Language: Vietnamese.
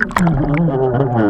Mm-hmm.